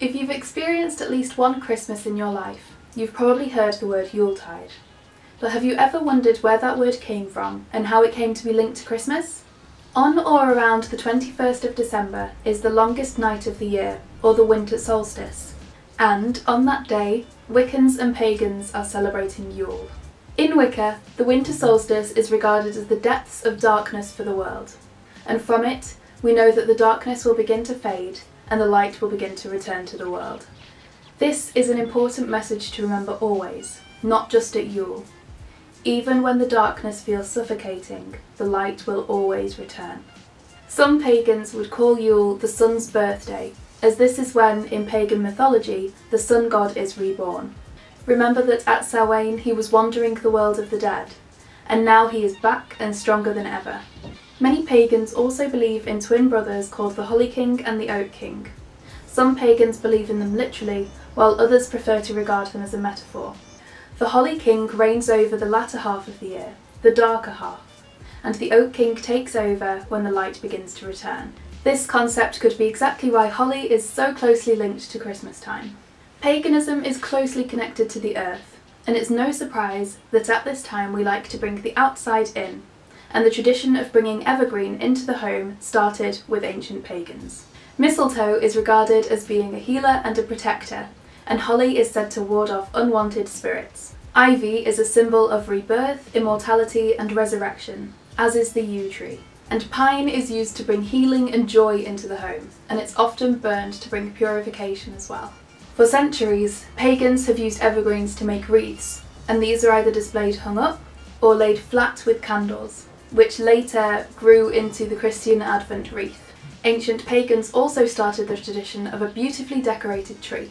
If you've experienced at least one Christmas in your life, you've probably heard the word Yuletide. But have you ever wondered where that word came from and how it came to be linked to Christmas? On or around the 21st of December is the longest night of the year, or the winter solstice. And on that day, Wiccans and pagans are celebrating Yule. In Wicca, the winter solstice is regarded as the depths of darkness for the world. And from it, we know that the darkness will begin to fade and the light will begin to return to the world. This is an important message to remember always, not just at Yule. Even when the darkness feels suffocating, the light will always return. Some pagans would call Yule the sun's birthday, as this is when, in pagan mythology, the sun god is reborn. Remember that at Samhain he was wandering the world of the dead, and now he is back and stronger than ever. Many pagans also believe in twin brothers called the Holly King and the Oak King. Some pagans believe in them literally, while others prefer to regard them as a metaphor. The Holly King reigns over the latter half of the year, the darker half, and the Oak King takes over when the light begins to return. This concept could be exactly why holly is so closely linked to Christmas time. Paganism is closely connected to the earth, and it's no surprise that at this time we like to bring the outside in and the tradition of bringing evergreen into the home started with ancient pagans. Mistletoe is regarded as being a healer and a protector, and holly is said to ward off unwanted spirits. Ivy is a symbol of rebirth, immortality, and resurrection, as is the yew tree. And pine is used to bring healing and joy into the home, and it's often burned to bring purification as well. For centuries, pagans have used evergreens to make wreaths, and these are either displayed hung up or laid flat with candles which later grew into the Christian Advent wreath. Ancient pagans also started the tradition of a beautifully decorated tree,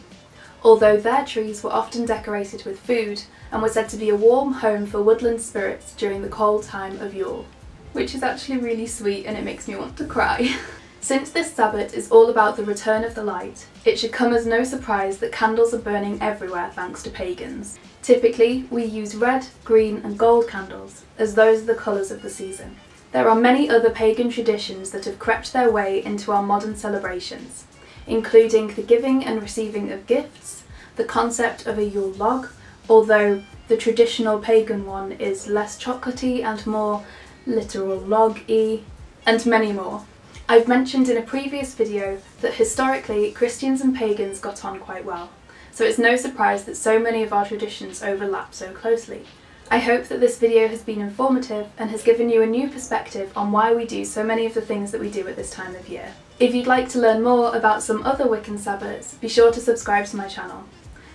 although their trees were often decorated with food and were said to be a warm home for woodland spirits during the cold time of Yule. Which is actually really sweet and it makes me want to cry. Since this Sabbat is all about the return of the light, it should come as no surprise that candles are burning everywhere thanks to pagans. Typically, we use red, green and gold candles, as those are the colours of the season. There are many other pagan traditions that have crept their way into our modern celebrations, including the giving and receiving of gifts, the concept of a Yule log, although the traditional pagan one is less chocolatey and more literal log-y, and many more. I've mentioned in a previous video that historically Christians and pagans got on quite well so it's no surprise that so many of our traditions overlap so closely. I hope that this video has been informative and has given you a new perspective on why we do so many of the things that we do at this time of year. If you'd like to learn more about some other Wiccan Sabbats, be sure to subscribe to my channel.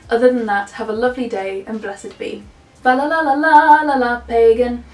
Other than that, have a lovely day and blessed be. La la la la la la pagan.